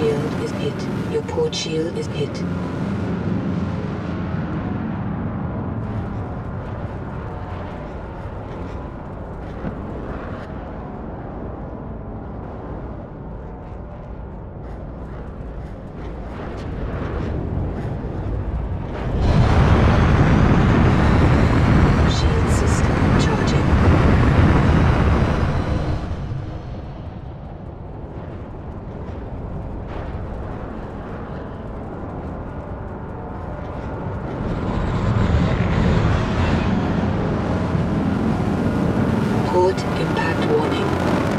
shield is hit. Your port shield is hit. Port impact warning.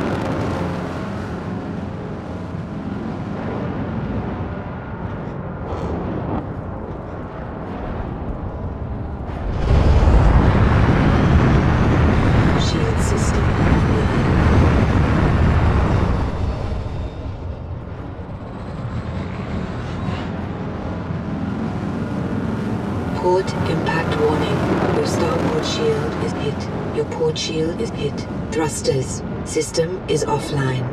Port impact warning. Your starboard shield is hit. Your port shield is hit. Thrusters. System is offline.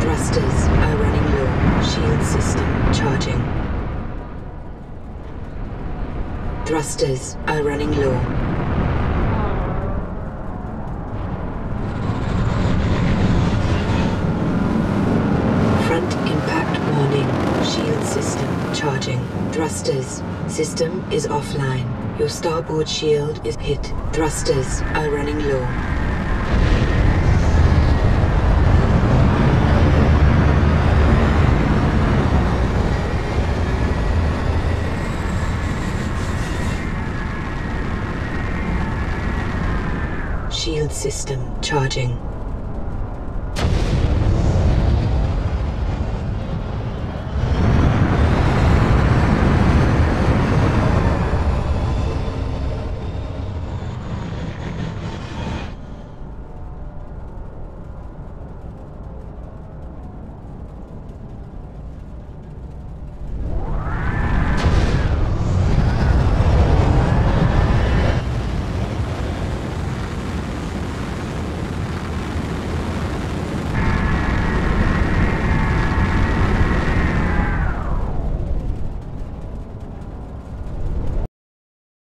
Thrusters are running low. Shield system charging. Thrusters are running low. Front impact warning. Shield system charging. Thrusters. System is offline. Your starboard shield is hit. Thrusters are running low. Shield system charging.